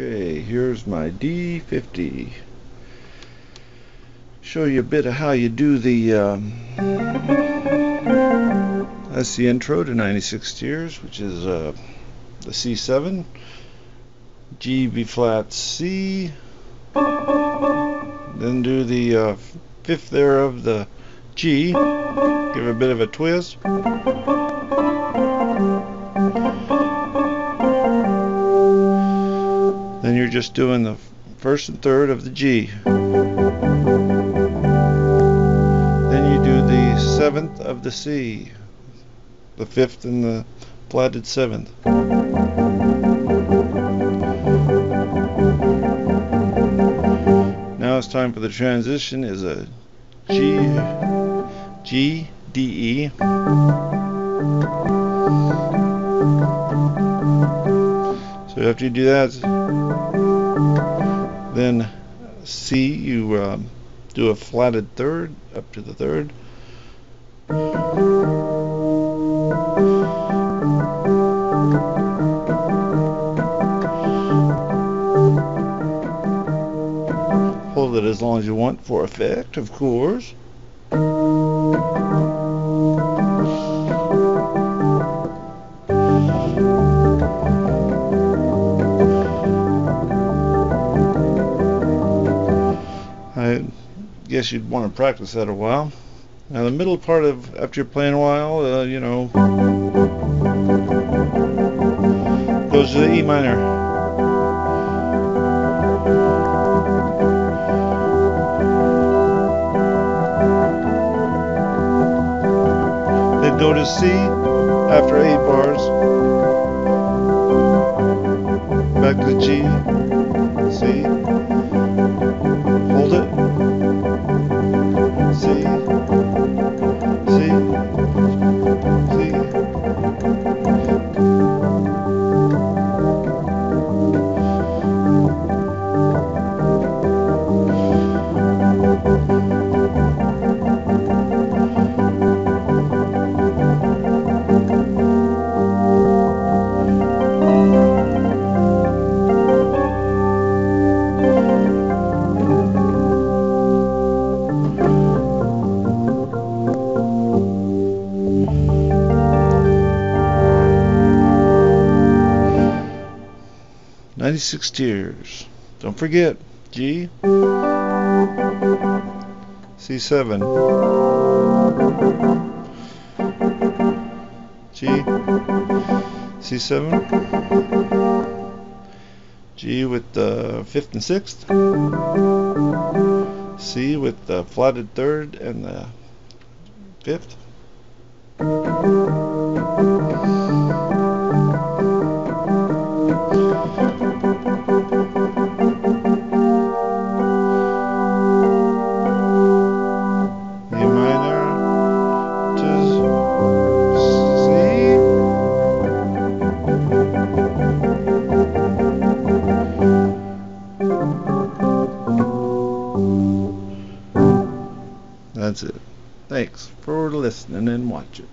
Okay, here's my D50. Show you a bit of how you do the, um, that's the intro to 96 Tears, which is uh, the C7, G, B flat, C, then do the uh, fifth there of the G, give a bit of a twist. Then you're just doing the first and third of the G. Then you do the seventh of the C, the fifth and the flatted seventh. Now it's time for the transition is a G, G, D, E. So after you do that, then C, you um, do a flatted third up to the third. Hold it as long as you want for effect, of course. Guess you'd want to practice that a while. Now the middle part of after you're playing a while, uh, you know, goes to the E minor. Then go to C after eight bars. Back to G, C, 96 tears. Don't forget G, C7, G, C7, G with the fifth and sixth, C with the flatted third and the fifth. That's it. Thanks for listening and watching.